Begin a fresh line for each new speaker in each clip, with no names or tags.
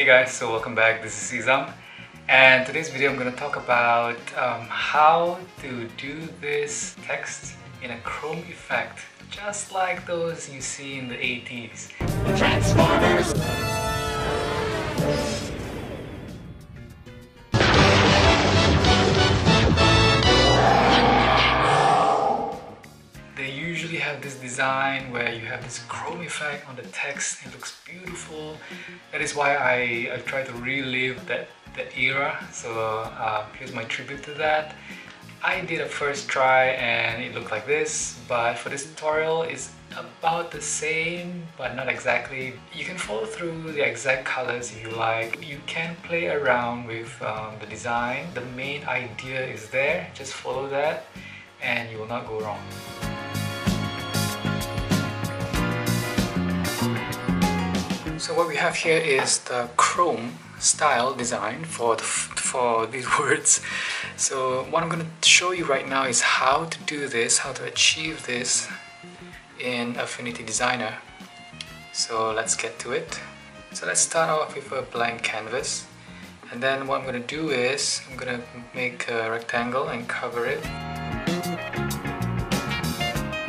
Hey guys, so welcome back. This is Izam and today's video I'm going to talk about um, how to do this text in a chrome effect just like those you see in the 80s. Transformers! Effect on the text. It looks beautiful. That is why I, I try to relive that, that era. So uh, here's my tribute to that. I did a first try and it looked like this, but for this tutorial it's about the same, but not exactly. You can follow through the exact colors if you like. You can play around with um, the design. The main idea is there, just follow that and you will not go wrong. So what we have here is the chrome style design for the, for these words. So what I'm going to show you right now is how to do this, how to achieve this in Affinity Designer. So let's get to it. So let's start off with a blank canvas. And then what I'm going to do is I'm going to make a rectangle and cover it.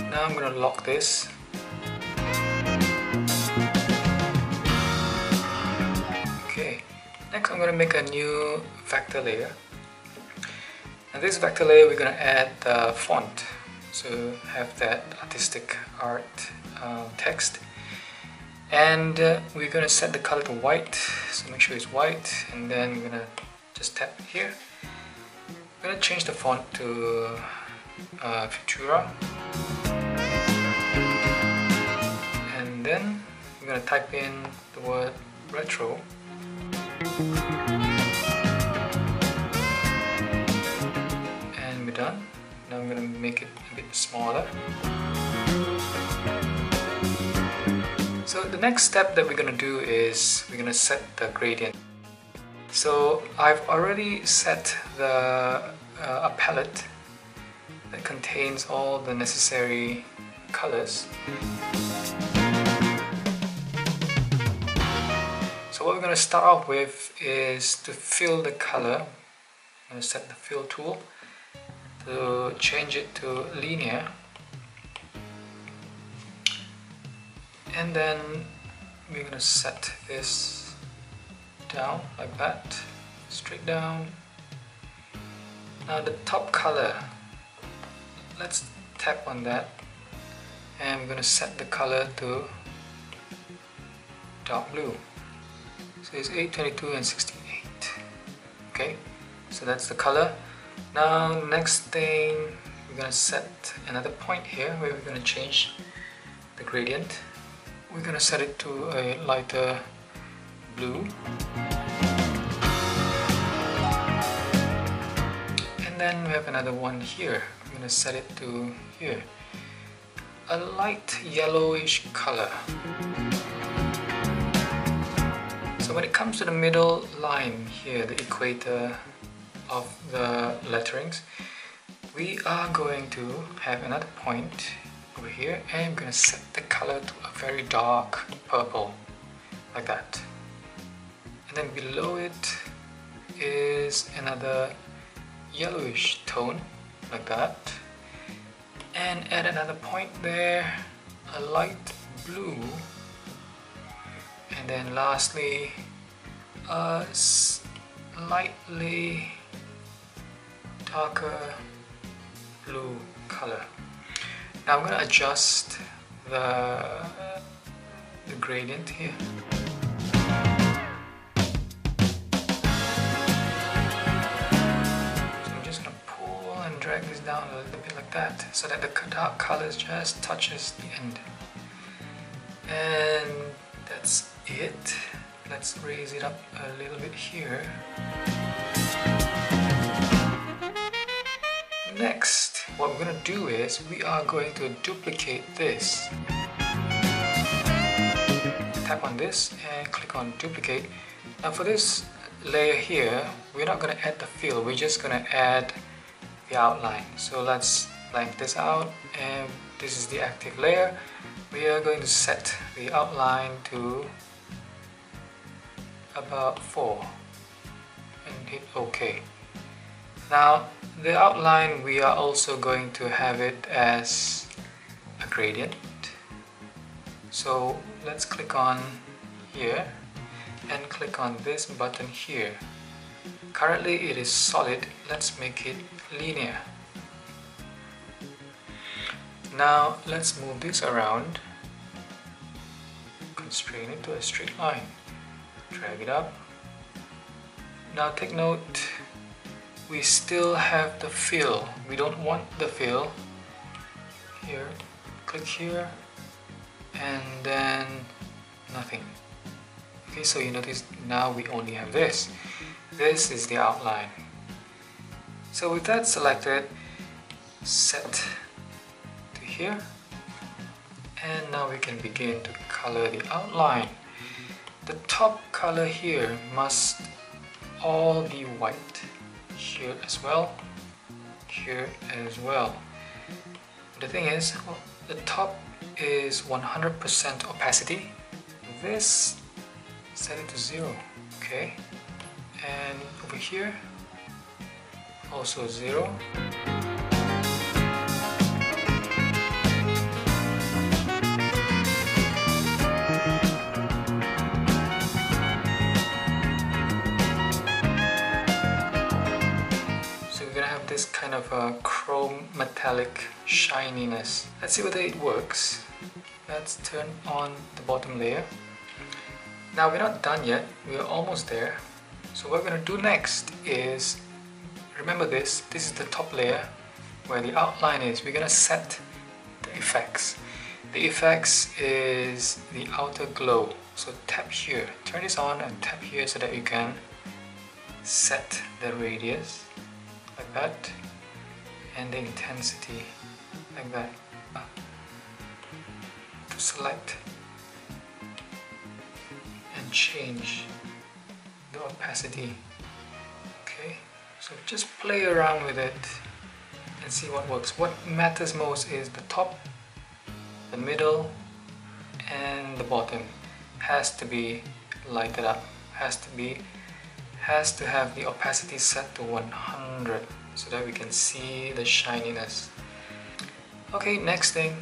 Now I'm going to lock this I'm going to make a new vector layer. And this vector layer we're going to add the font. So have that artistic art uh, text. And uh, we're going to set the color to white. So make sure it's white. And then we're going to just tap here. I'm going to change the font to uh, Futura. And then we're going to type in the word retro and we're done. Now I'm going to make it a bit smaller. So the next step that we're going to do is we're going to set the gradient. So I've already set the uh, a palette that contains all the necessary colors. So what we're going to start off with is to fill the color. I'm going to set the fill tool to change it to linear. And then we're going to set this down like that, straight down. Now the top color, let's tap on that and we're going to set the color to dark blue so it's 822 and 68 okay so that's the color. Now next thing we're gonna set another point here where we're gonna change the gradient. We're gonna set it to a lighter blue. And then we have another one here. I'm gonna set it to here. A light yellowish color so when it comes to the middle line here, the equator of the letterings, we are going to have another point over here and I'm going to set the color to a very dark purple, like that. And then below it is another yellowish tone, like that. And add another point there, a light blue and then lastly a slightly darker blue color. Now I'm going to adjust the, the gradient here. So I'm just going to pull and drag this down a little bit like that so that the dark colors just touches the end. And that's it. Let's raise it up a little bit here. Next, what we're going to do is we are going to duplicate this. Tap on this and click on duplicate. Now for this layer here, we're not going to add the fill, we're just going to add the outline. So let's blank this out and this is the active layer. We are going to set the outline to about 4 and hit OK. Now the outline we are also going to have it as a gradient. So let's click on here and click on this button here. Currently it is solid, let's make it linear. Now let's move this around, constrain it to a straight line, drag it up. Now take note, we still have the fill, we don't want the fill. Here, click here, and then nothing. Okay, so you notice now we only have this. This is the outline. So with that selected, set here. And now we can begin to color the outline. The top color here must all be white. Here as well, here as well. The thing is, the top is 100% opacity. This set it to zero okay and over here also zero kind of a chrome metallic shininess let's see whether it works let's turn on the bottom layer now we're not done yet, we're almost there. So what we're going to do next is, remember this, this is the top layer where the outline is. We're going to set the effects. The effects is the outer glow. So tap here, turn this on and tap here so that you can set the radius like that and the intensity like that. Ah. To select and change the opacity. Okay? So just play around with it and see what works. What matters most is the top the middle and the bottom has to be lighted up. Has to be has to have the opacity set to 100 so that we can see the shininess. Okay next thing.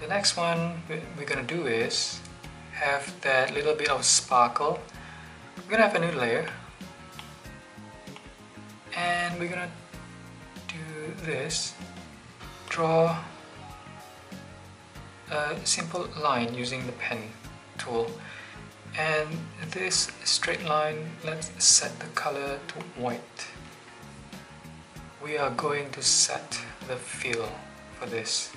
The next one we're gonna do is have that little bit of sparkle. We're gonna have a new layer. And we're gonna do this. Draw a simple line using the pen tool. And this straight line let's set the color to white we are going to set the fill for this.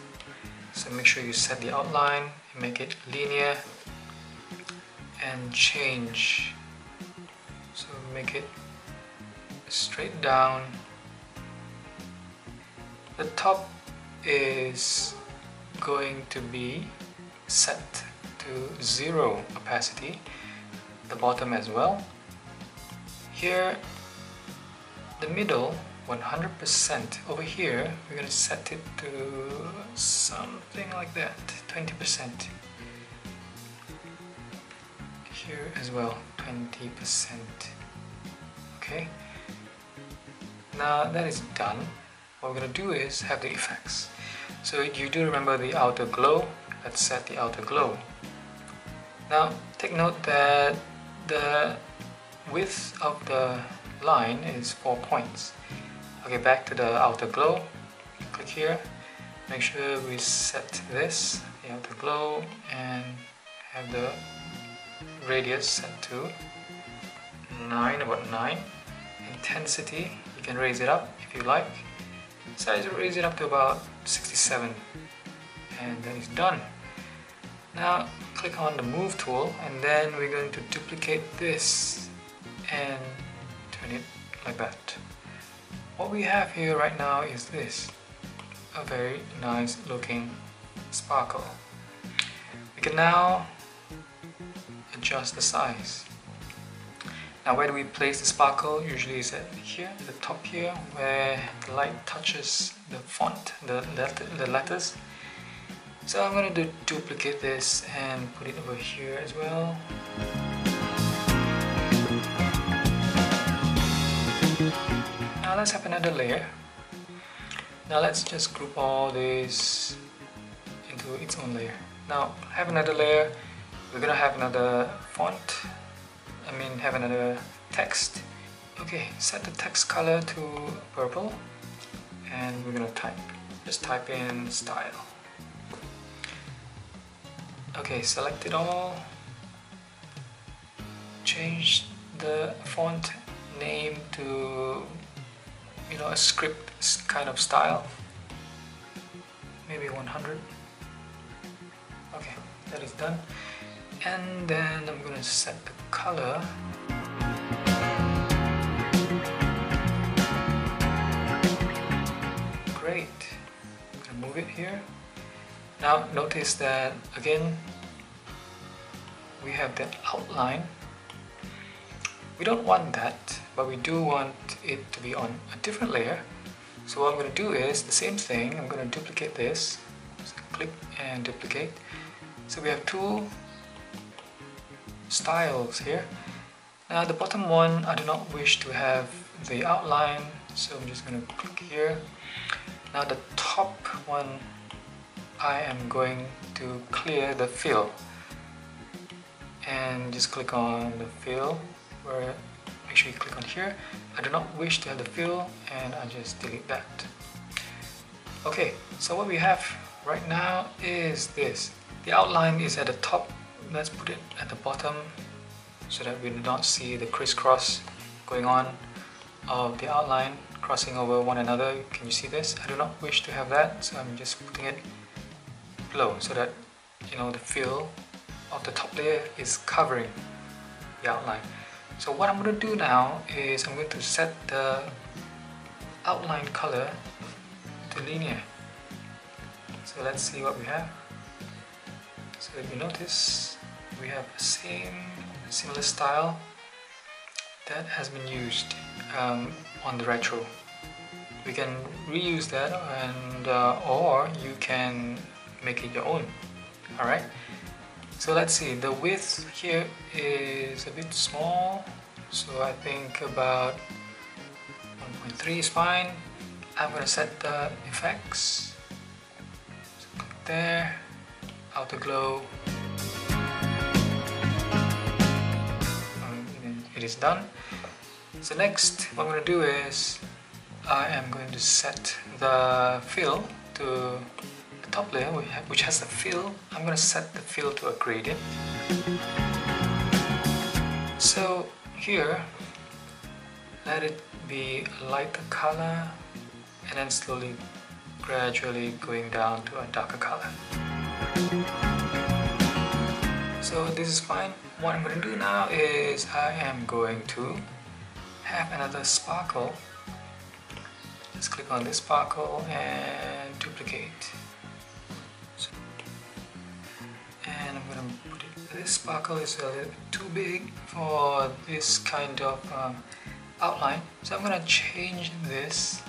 So make sure you set the outline make it linear and change. So make it straight down. The top is going to be set to zero opacity the bottom as well. Here the middle 100% over here we're to set it to something like that 20% here as well 20% okay. Now that is done. What we're going to do is have the effects. So you do remember the outer glow? Let's set the outer glow. Now take note that the width of the line is 4 points okay back to the outer glow click here make sure we set this the outer glow and have the radius set to 9, about 9. Intensity, you can raise it up if you like. Size, raise it up to about 67 and then it's done. Now click on the move tool and then we're going to duplicate this and turn it like that. What we have here right now is this, a very nice looking sparkle. We can now adjust the size. Now where do we place the sparkle? Usually is at here, the top here, where the light touches the font, the, letter, the letters. So I'm going to duplicate this and put it over here as well. Let's have another layer. Now let's just group all this into its own layer. Now have another layer. We're gonna have another font. I mean have another text. Okay, set the text color to purple and we're gonna type. Just type in style. Okay, select it all. Change the font name to you know a script kind of style. Maybe 100 okay that is done. And then I'm gonna set the color. Great. I'm gonna move it here. Now notice that again we have the outline. We don't want that, but we do want it to be on a different layer. So what I'm going to do is the same thing. I'm going to duplicate this. So click and duplicate. So we have two styles here. Now the bottom one, I do not wish to have the outline, so I'm just going to click here. Now the top one, I am going to clear the fill and just click on the fill where make sure you click on here. I do not wish to have the fill and I just delete that. Okay so what we have right now is this. The outline is at the top. Let's put it at the bottom so that we do not see the crisscross going on of the outline crossing over one another. Can you see this? I do not wish to have that so I'm just putting it below so that you know the fill of the top layer is covering the outline so what I'm going to do now is I'm going to set the outline color to linear. So let's see what we have. So if you notice, we have the same similar style that has been used um, on the retro. We can reuse that and uh, or you can make it your own. Alright. So let's see, the width here is a bit small, so I think about 1.3 is fine. I'm gonna set the effects. So click there, outer glow. It is done. So next, what I'm gonna do is I am going to set the fill to top layer which has the fill, I'm going to set the fill to a gradient. So here, let it be a lighter color and then slowly, gradually going down to a darker color. So this is fine. What I'm going to do now is I am going to have another sparkle. Just click on this sparkle and duplicate. This sparkle is a little bit too big for this kind of um, outline? So I'm gonna change this.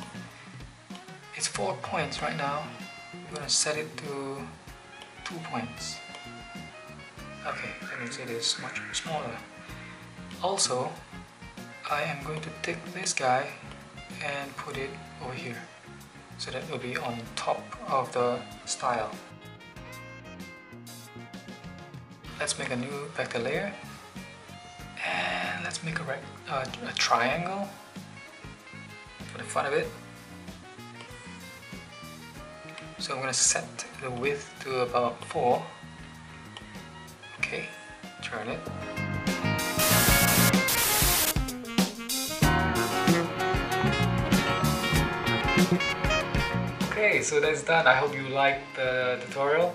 It's four points right now. I'm gonna set it to two points. Okay that means it is much smaller. Also I am going to take this guy and put it over here. So that it will be on top of the style let's make a new vector layer and let's make a, uh, a triangle. For the fun of it. So I'm going to set the width to about 4 okay turn it. Okay so that's done. I hope you liked the tutorial